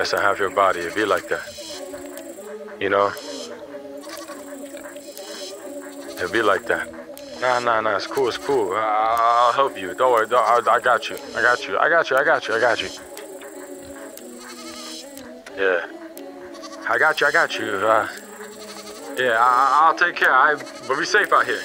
Unless I have your body, it be like that. You know? It'll be like that. Nah, nah, nah. It's cool. It's cool. I'll help you. Don't worry. Don't, I, I got you. I got you. I got you. I got you. I got you. Yeah. I got you. I got you. Uh, yeah, I, will take care. I, but be safe out here.